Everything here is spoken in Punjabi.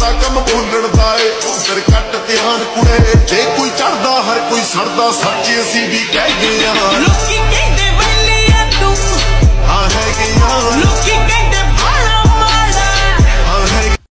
ਦਾ ਕੰਮ ਬੋਲਣ ਦਾ ਏ। ਫਿਰ ਕੱਟ ਧਿਆਨ ਕੁੜੇ, ਜੇ ਕੋਈ ਚੜਦਾ ਹਰ ਕੋਈ ਸੜਦਾ। ਸੱਚ ਅਸੀਂ ਵੀ ਕਹਿ ਗਏ ਆ।